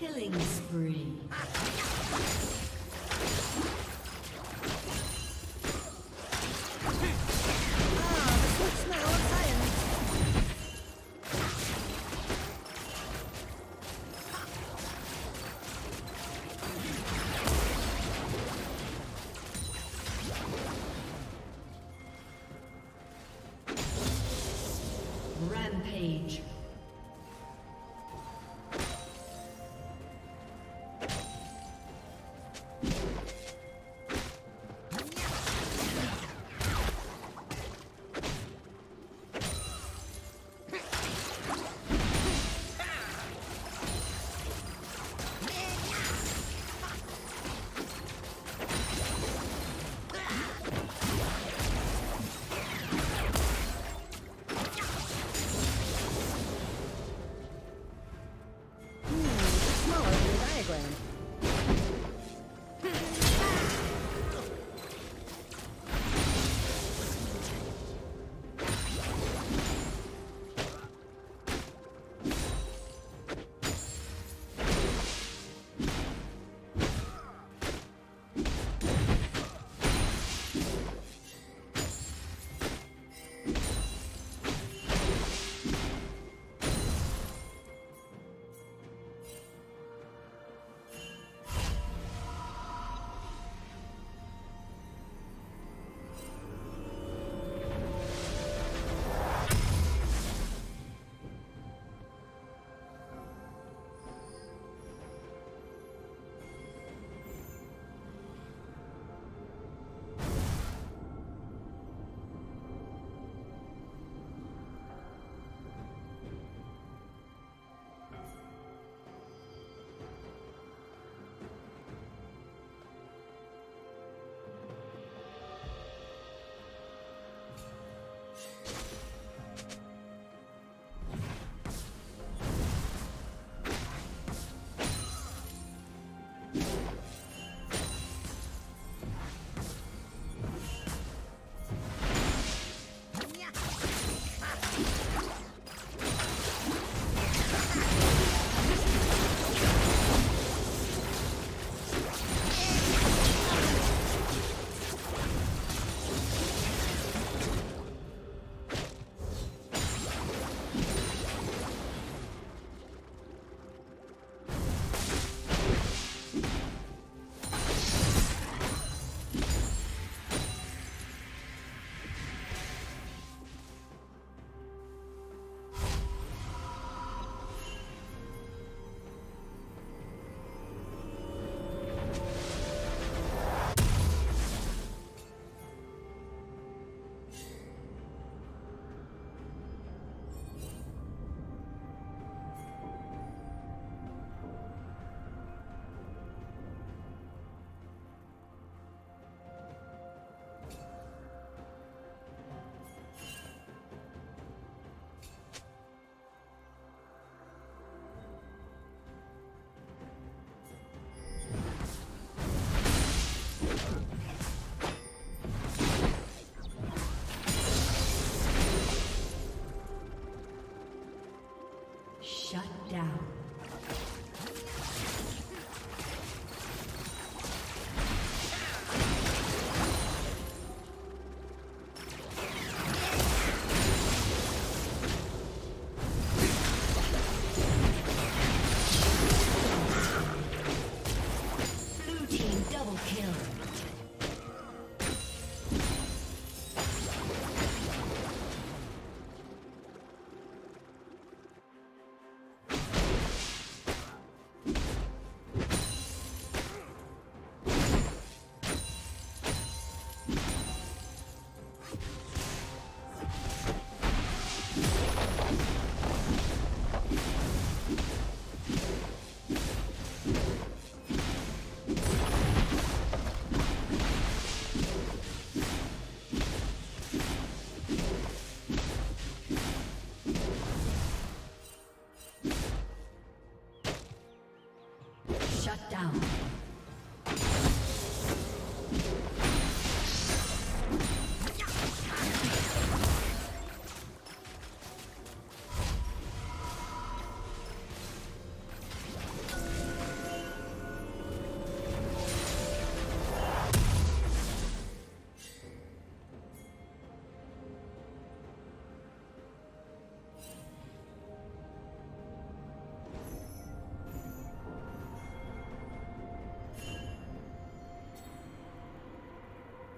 Killing spree.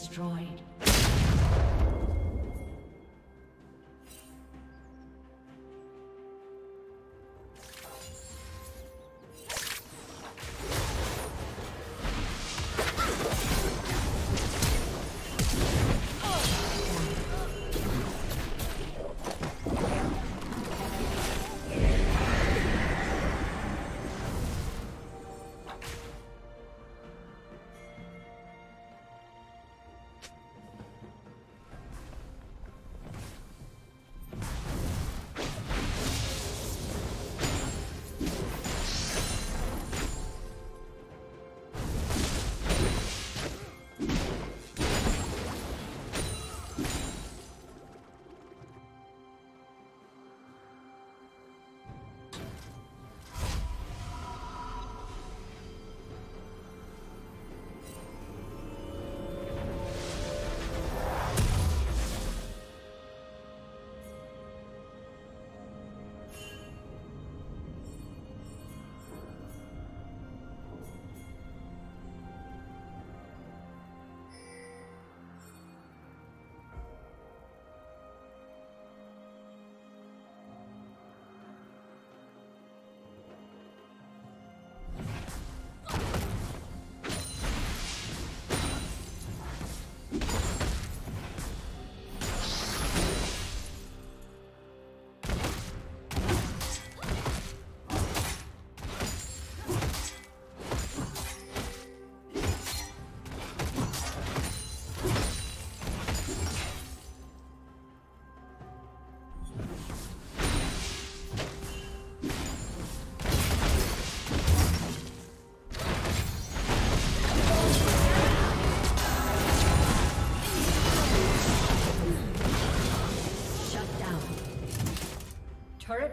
Destroyed.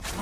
Oh.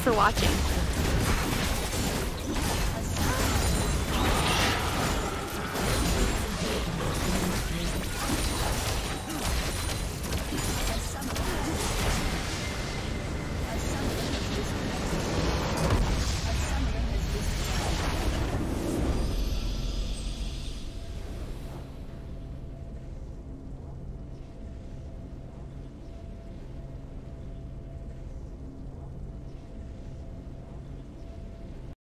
For watching.